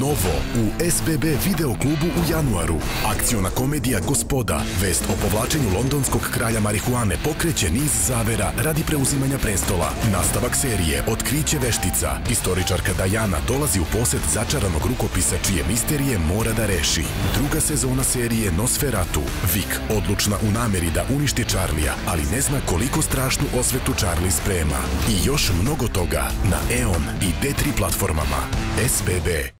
Novo u SBB video klubu u januaru. Akciona komedija Gospoda, vest o povlačenju londonskog kralja marihuane pokreće niz zavera radi preuzimanja prestola. Nastavak serije Otkriće veštica. Istoričarka Dajana dolazi u posed začaranog rukopisa čije misterije mora da reši. Druga sezona serije Nosferatu. Vik, odlučna u nameri da uništi Charlija, ali ne zna koliko strašnu osvetu Charlie sprema. I još mnogo toga na EON i D3 platformama. SBB